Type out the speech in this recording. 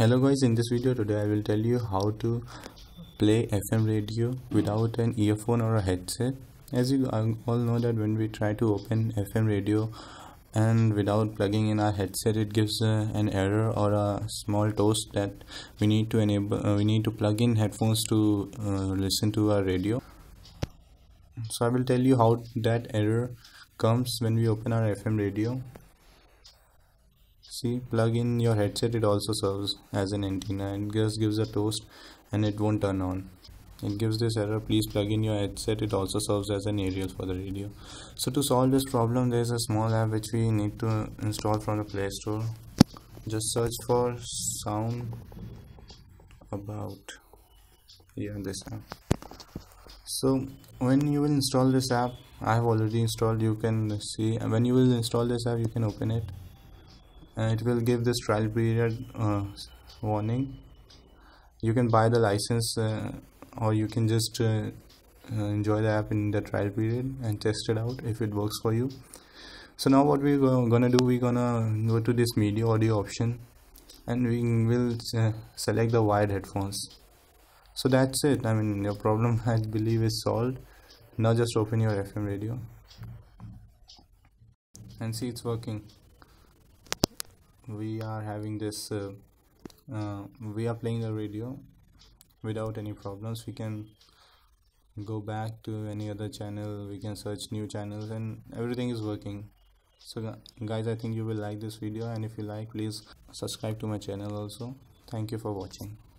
hello guys in this video today i will tell you how to play fm radio without an earphone or a headset. As you all know that when we try to open fm radio and without plugging in our headset it gives uh, an error or a small toast that we need to enable uh, we need to plug in headphones to uh, listen to our radio. So i will tell you how that error comes when we open our fm radio see plug in your headset it also serves as an antenna and just gives a toast and it won't turn on. It gives this error please plug in your headset it also serves as an aerial for the radio. So to solve this problem there is a small app which we need to install from the play store. Just search for sound about yeah this app. So when you will install this app i have already installed you can see when you will install this app you can open it it will give this trial period uh, warning. You can buy the license uh, or you can just uh, enjoy the app in the trial period and test it out if it works for you. So now what we're gonna do we're gonna go to this media audio option and we will uh, select the wired headphones. So that's it. I mean your problem i believe is solved. Now just open your fm radio. And see it's working we are having this uh, uh, we are playing the radio without any problems. We can go back to any other channel we can search new channels and everything is working. So guys i think you will like this video and if you like please subscribe to my channel also. Thank you for watching